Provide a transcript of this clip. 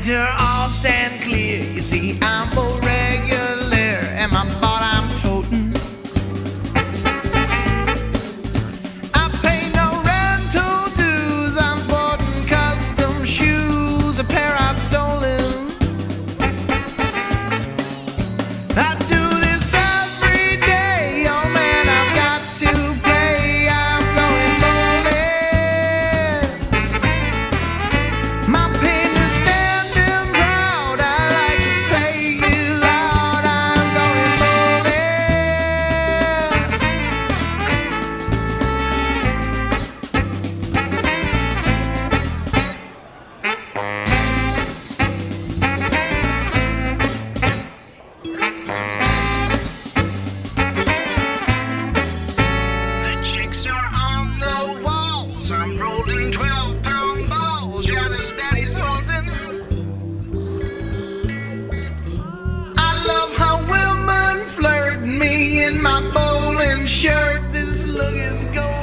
better all stand clear. You see, I'm. holding 12 pound balls. Yeah, this daddy's holding. I love how women flirt me in my bowling shirt. This look is gold.